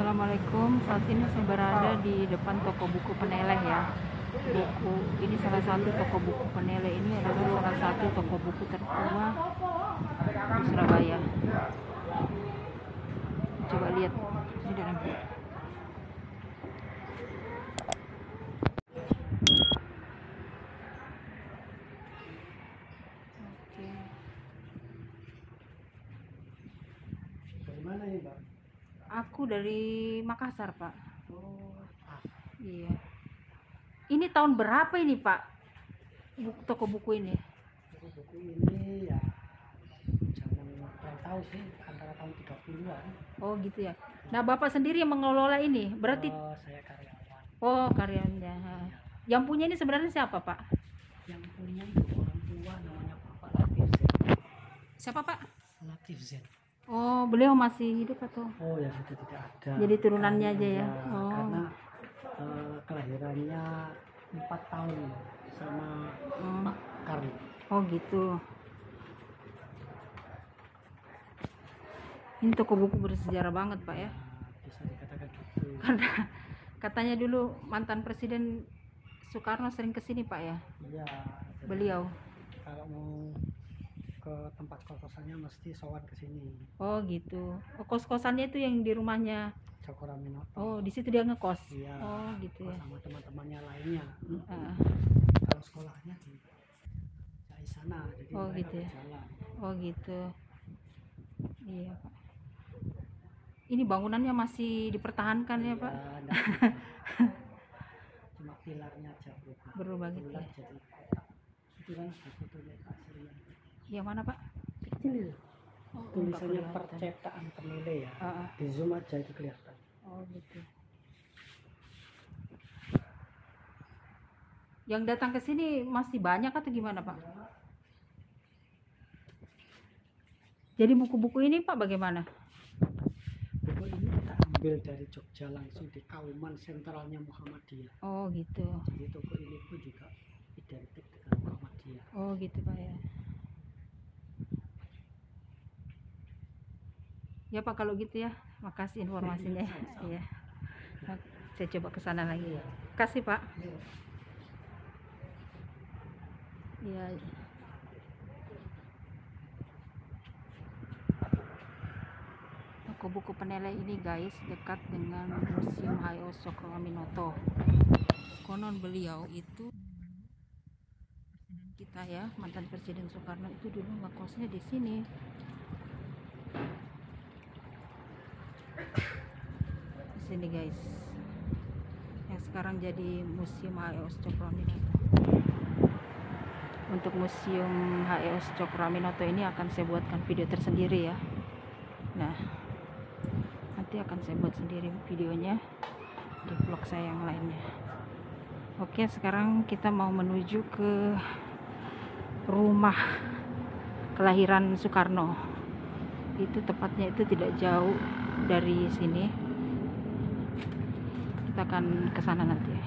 Assalamualaikum. Saat ini saya berada di depan toko buku Peneleh ya. Buku ini salah satu toko buku Peneleh ini adalah salah satu toko buku tertua di Surabaya. Coba lihat di dalam. Oke. Mana ini? Aku dari Makassar, Pak. Oh, ah, Iya. Ini tahun berapa ini, Pak? Buku, toko buku ini? buku ini ya jangan kurang tahu sih antara tahun 30-an. Oh, gitu ya. Nah, Bapak sendiri yang mengelola ini. Berarti Oh, saya karyawan. oh, karyawannya. Ha. Yang punya ini sebenarnya siapa, Pak? Yang punya itu orang tua namanya Bapak Latif Zen. Siapa, Pak? Latif Zen. Oh, beliau masih hidup atau? Oh ya sudah tidak ada. Jadi turunannya aja ya? Iya, Oh. Karena eh, kelahirannya empat tahun sama Hmm. Pak. Oh, gitu. Ini toko buku bersejarah banget, Pak ya. Nah, bisa dikatakan gitu. Karena katanya dulu mantan presiden Soekarno sering ke sini, Pak ya. Iya. Beliau. Kalau mau ke tempat kos-kosannya mesti sowan ke sini. Oh, gitu. Oh, kos-kosannya itu yang di rumahnya. Cokro Aminoto. Oh, di situ dia ngekos. Iya. Oh, gitu ya. Sama teman-temannya lainnya. Ah, Kalau sekolahnya di dari sana, jadi Oh, gitu ya. berjalan. oh, gitu. Iya, Pak. Ini bangunannya masih dipertahankan ya, Pak? Iya, nggak berubah. Cuma pilarnya aja berubah. Berubah gitu Bulat ya. jadi kotak. Itu kan ada fotonya Pak Surya. Yang mana, Pak? Kecil. Oh, Tulisannya percetaan penilai ya. Ah, ah. Di zoom aja itu kelihatan. Oh, gitu. Yang datang ke sini masih banyak atau gimana, Pak? Jadi buku-buku ini, Pak, bagaimana? Buku ini kita ambil dari Jogja langsung di Kauman sentralnya Muhammadiyah. Oh, gitu. Jadi toko ini pun juga identik dengan Muhammadiyah. Oh, gitu, Pak ya. Ya, Pak, kalau gitu ya. Makasih informasinya. Nah, Saya coba ke sana lagi ya. Kasih, Pak. Iya. Toko buku Peneleh ini guys dekat dengan Museum Hayo Cokro Aminoto. Konon beliau itu kita ya, mantan Presiden Soekarno itu dulu ngekosnya di sini. Sini guys. Yang sekarang jadi Museum HEOS Cokro Aminoto. Untuk Museum HEOS Cokro Aminoto ini akan saya buatkan video tersendiri ya. Nah, nanti akan saya buat sendiri videonya di vlog saya yang lainnya. Oke, sekarang kita mau menuju ke rumah kelahiran Soekarno. Itu tepatnya itu tidak jauh dari sini. Kita akan ke sana nanti.